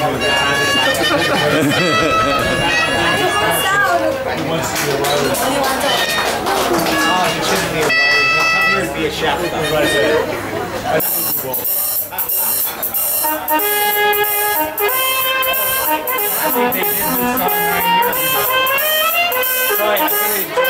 He wants to be a writer. Oh. Right. I think they did this song nine years ago. So I really enjoyed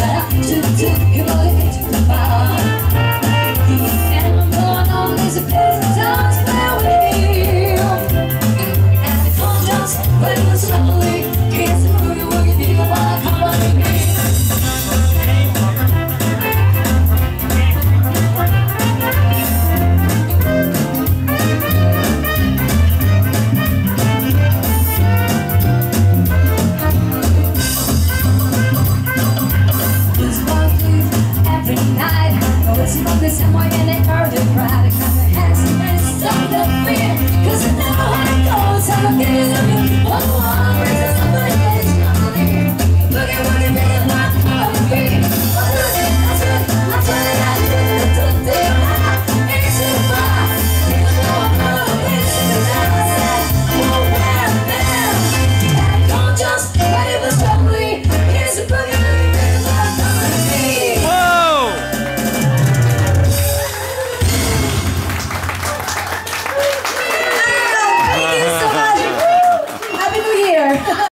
알아? someone